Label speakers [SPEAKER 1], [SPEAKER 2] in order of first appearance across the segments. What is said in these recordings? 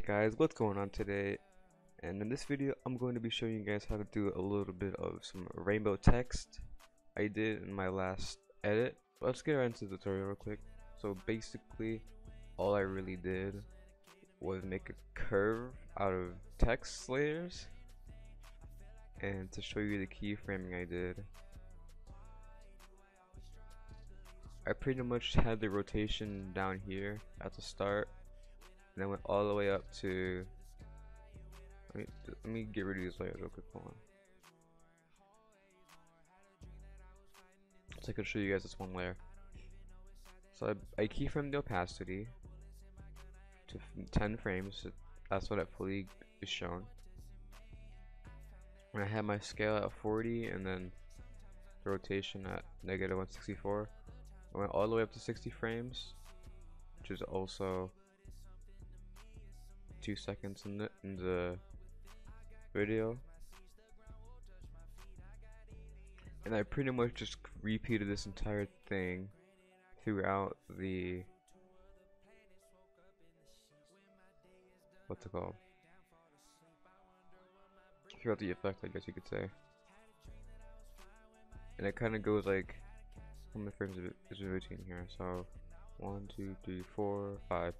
[SPEAKER 1] guys, what's going on today? And in this video, I'm going to be showing you guys how to do a little bit of some rainbow text I did in my last edit. Let's get right into the tutorial real quick. So basically, all I really did was make a curve out of text layers and to show you the keyframing I did. I pretty much had the rotation down here at the start and then went all the way up to let me, let me get rid of these layers real quick hold on. So I can show you guys this one layer. So I, I keyframe the opacity to 10 frames that's what it fully is shown. And I have my scale at 40 and then the rotation at negative 164 I went all the way up to 60 frames which is also two seconds in the, in the video. And I pretty much just repeated this entire thing throughout the what's it called? Throughout the effect I guess you could say. And it kind of goes like how many frames is a routine here. So one two three four five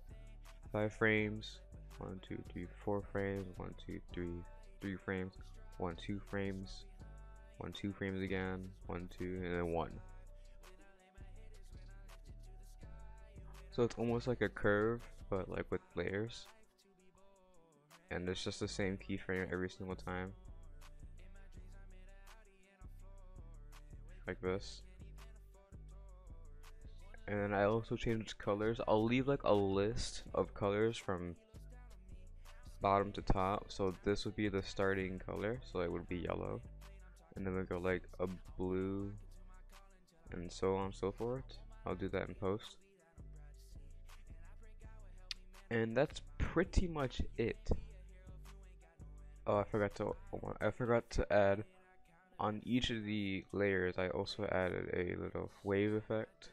[SPEAKER 1] five frames one two three four frames. One two three three frames. One two frames. One two frames again. One two and then one. So it's almost like a curve but like with layers. And it's just the same keyframe every single time. Like this. And I also changed colors. I'll leave like a list of colors from bottom to top so this would be the starting color so it would be yellow. And then we go like a blue and so on and so forth. I'll do that in post. And that's pretty much it. Oh I forgot to I forgot to add on each of the layers I also added a little wave effect.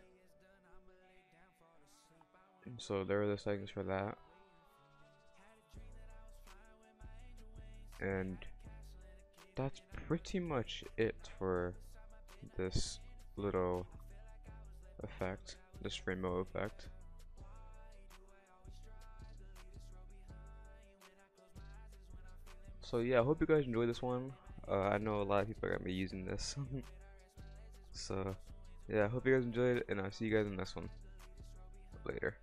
[SPEAKER 1] So there are the settings for that and that's pretty much it for this little effect this rainbow effect. So yeah I hope you guys enjoyed this one. Uh, I know a lot of people are gonna be using this. So yeah I hope you guys enjoyed it and I'll see you guys in the next one later